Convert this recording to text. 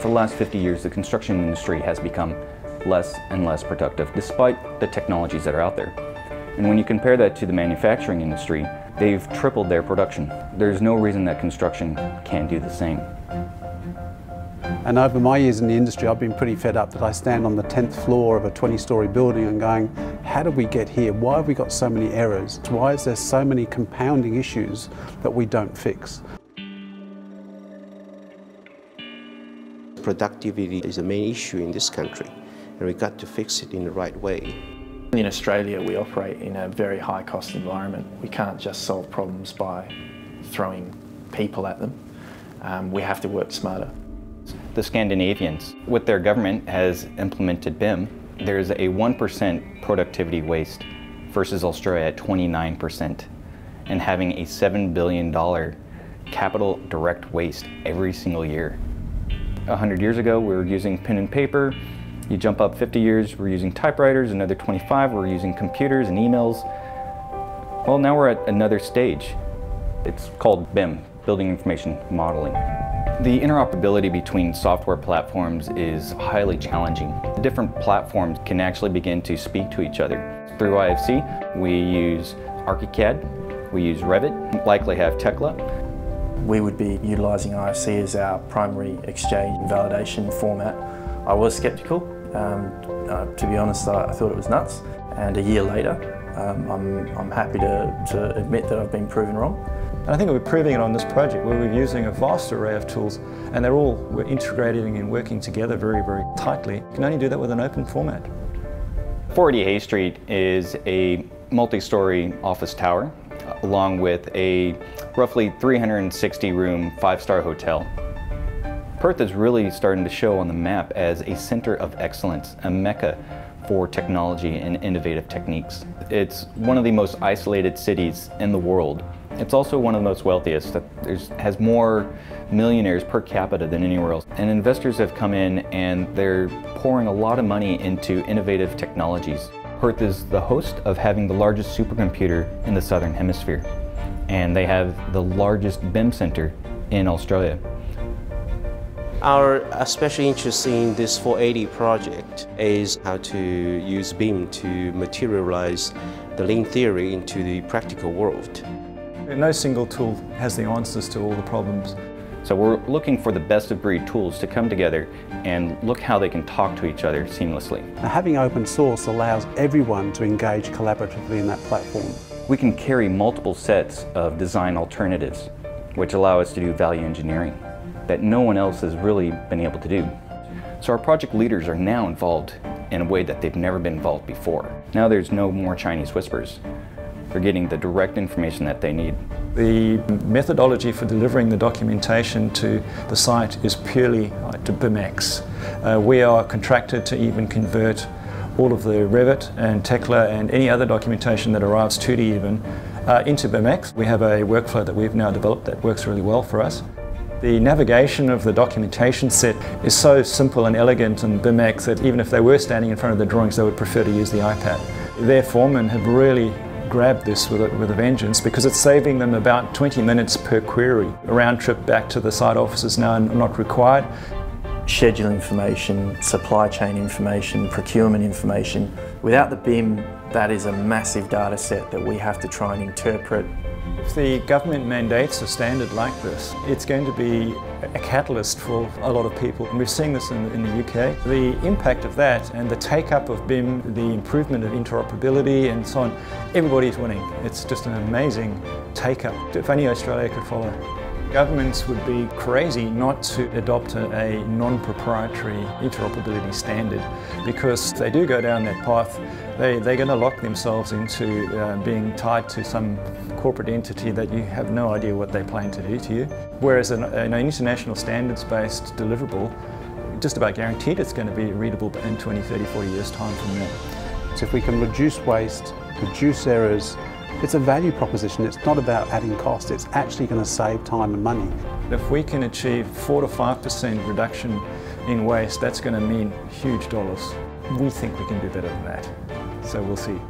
For the last 50 years, the construction industry has become less and less productive despite the technologies that are out there. And when you compare that to the manufacturing industry, they've tripled their production. There's no reason that construction can't do the same. And over my years in the industry, I've been pretty fed up that I stand on the 10th floor of a 20 story building and going, how did we get here? Why have we got so many errors? Why is there so many compounding issues that we don't fix? Productivity is the main issue in this country, and we got to fix it in the right way. In Australia, we operate in a very high cost environment. We can't just solve problems by throwing people at them. Um, we have to work smarter. The Scandinavians, with their government, has implemented BIM. There's a 1% productivity waste versus Australia at 29%, and having a $7 billion capital direct waste every single year. 100 years ago, we were using pen and paper. You jump up 50 years, we're using typewriters. Another 25, we're using computers and emails. Well, now we're at another stage. It's called BIM, Building Information Modeling. The interoperability between software platforms is highly challenging. The different platforms can actually begin to speak to each other. Through IFC, we use ArchiCAD, we use Revit, likely have Tekla, we would be utilising IFC as our primary exchange and validation format. I was sceptical, um, uh, to be honest I, I, thought it was nuts and a year later um, I'm, I'm happy to, to admit that I've been proven wrong. And I think we're proving it on this project where we're using a vast array of tools and they're all we're integrating and working together very, very tightly. You can only do that with an open format. 480 Hay Street is a multi-story office tower along with a roughly 360 room five-star hotel. Perth is really starting to show on the map as a center of excellence, a mecca for technology and innovative techniques. It's one of the most isolated cities in the world. It's also one of the most wealthiest that has more millionaires per capita than anywhere else. And investors have come in and they're pouring a lot of money into innovative technologies. Perth is the host of having the largest supercomputer in the Southern Hemisphere. And they have the largest BIM center in Australia. Our especial interest in this 480 project is how to use BIM to materialize the lean theory into the practical world. No single tool has the answers to all the problems. So we're looking for the best of breed tools to come together and look how they can talk to each other seamlessly. Now, having open source allows everyone to engage collaboratively in that platform. We can carry multiple sets of design alternatives, which allow us to do value engineering that no one else has really been able to do. So our project leaders are now involved in a way that they've never been involved before. Now there's no more Chinese whispers. They're getting the direct information that they need. The methodology for delivering the documentation to the site is purely uh, to BIMX. Uh, we are contracted to even convert all of the Revit and Tekla and any other documentation that arrives 2D even uh, into BIMX. We have a workflow that we've now developed that works really well for us. The navigation of the documentation set is so simple and elegant in BIMX that even if they were standing in front of the drawings they would prefer to use the iPad. Their foremen have really grabbed this with a, with a vengeance because it's saving them about 20 minutes per query. A round trip back to the site office is now not required. Schedule information, supply chain information, procurement information. Without the BIM, that is a massive data set that we have to try and interpret if the government mandates a standard like this, it's going to be a catalyst for a lot of people. And we've seen this in, in the UK. The impact of that and the take-up of BIM, the improvement of interoperability and so on, everybody's winning. It's just an amazing take-up. If only Australia could follow. Governments would be crazy not to adopt a, non-proprietary interoperability standard because if they do go down that path, they, they're going to lock themselves into uh, being tied to some corporate entity that you have no idea what they plan to do to you. Whereas an, an international standards-based deliverable, just about guaranteed it's going to be readable in 20, 30, 40 years time from now. So if we can reduce waste, reduce errors, it's a value proposition. It's not about adding cost. It's actually going to save time and money. If we can achieve 4 to 5% reduction in waste, that's going to mean huge dollars. We think we can do better than that. So we'll see.